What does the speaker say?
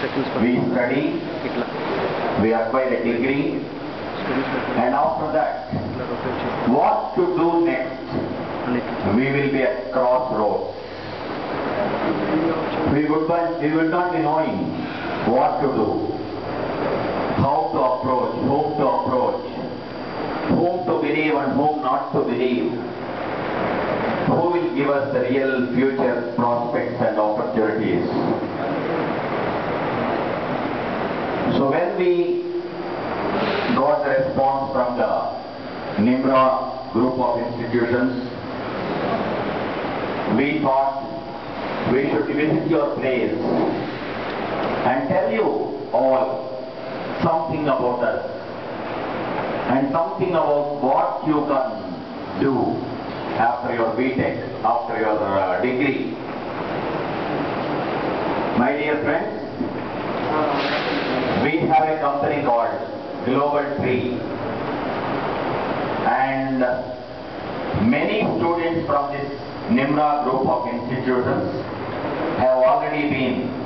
seconds We study, we acquire a degree, and after that, what to do next? We will be at crossroads. We would we will not be knowing what to do, how to approach, whom to approach, whom to believe and whom not to believe. Who will give us the real future prospects and opportunities? So when we got the response from the NIMRA group of institutions, we thought we should visit your place and tell you all something about us and something about what you can do after your BTech, after your uh, degree. My dear friends, we have a company called Global Tree. And many students from this NIMRA group of institutions have already been